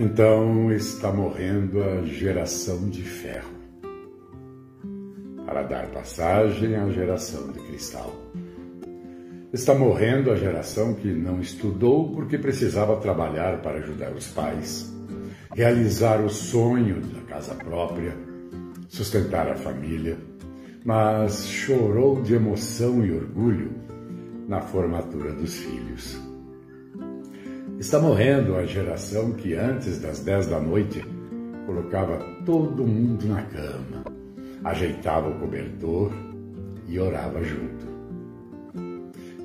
Então está morrendo a geração de ferro, para dar passagem à geração de cristal. Está morrendo a geração que não estudou porque precisava trabalhar para ajudar os pais, realizar o sonho da casa própria, sustentar a família, mas chorou de emoção e orgulho na formatura dos filhos. Está morrendo a geração que antes das dez da noite colocava todo mundo na cama, ajeitava o cobertor e orava junto.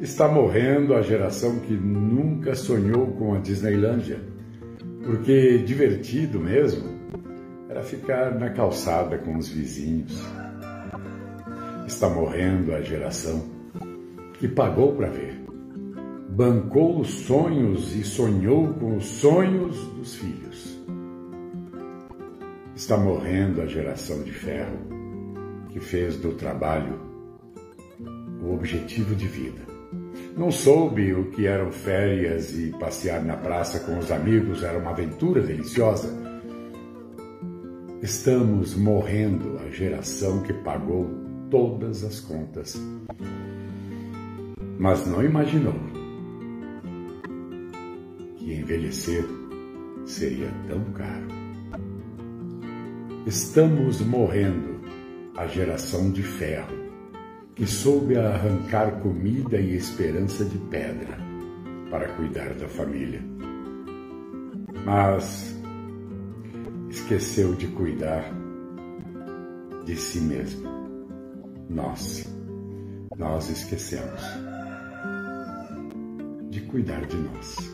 Está morrendo a geração que nunca sonhou com a Disneylândia, porque divertido mesmo era ficar na calçada com os vizinhos. Está morrendo a geração que pagou para ver bancou os sonhos e sonhou com os sonhos dos filhos. Está morrendo a geração de ferro que fez do trabalho o objetivo de vida. Não soube o que eram férias e passear na praça com os amigos era uma aventura deliciosa. Estamos morrendo a geração que pagou todas as contas, mas não imaginou que envelhecer seria tão caro. Estamos morrendo a geração de ferro que soube arrancar comida e esperança de pedra para cuidar da família. Mas esqueceu de cuidar de si mesmo. Nós, nós esquecemos de cuidar de nós.